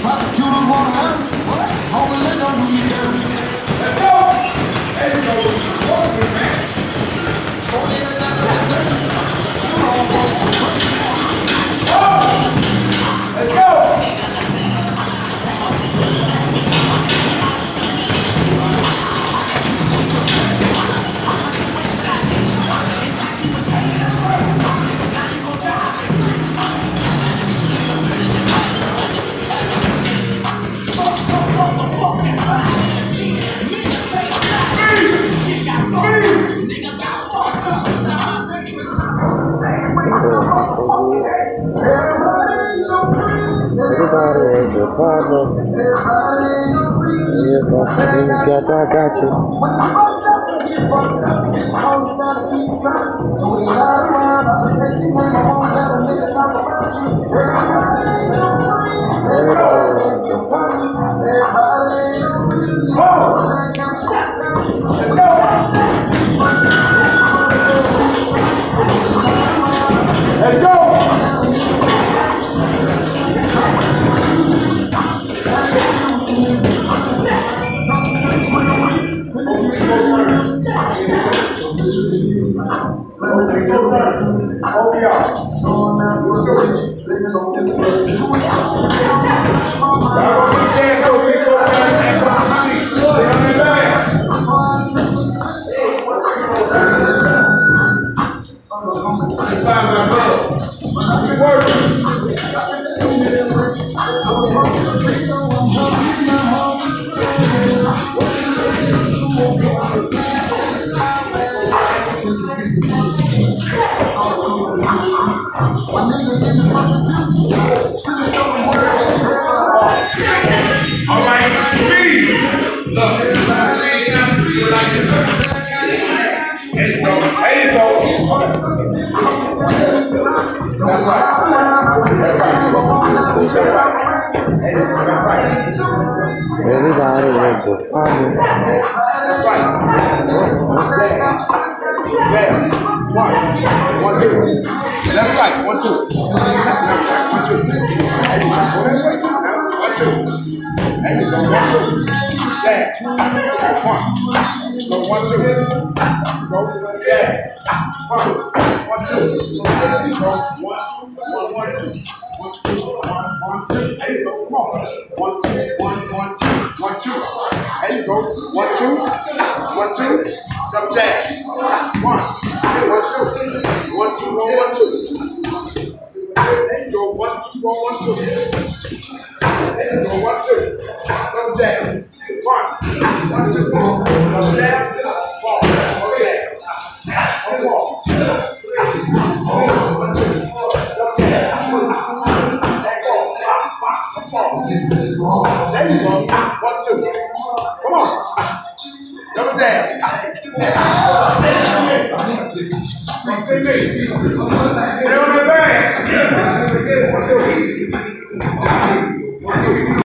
Prosecutors wanna have it. Everybody has a problem. Everybody got I got you. Everybody All Everybody has a. There. One. One, two. On. One, two, one, one, two. One, two. There you go. One, two. One, two. Double jab. One. One, two. One, two, one, one, two. There you go. One, two, one, one, two. There you go. One, two. Double jab. One. One, two. Double jab. One, two. Come on. Double jab. One, two, three.